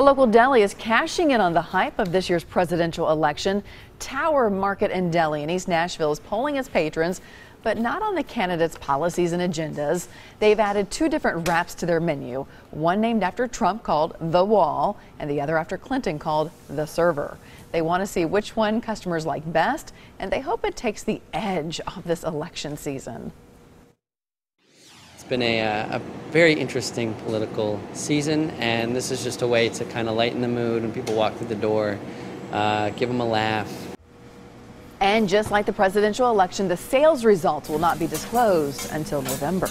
A local deli is cashing in on the hype of this year's presidential election. Tower Market and Deli in East Nashville is polling its patrons, but not on the candidates' policies and agendas. They've added two different wraps to their menu, one named after Trump called The Wall, and the other after Clinton called The Server. They want to see which one customers like best, and they hope it takes the edge off this election season been a, uh, a, very interesting political season, and this is just a way to kind of lighten the mood when people walk through the door, uh, give them a laugh. And just like the presidential election, the sales results will not be disclosed until November.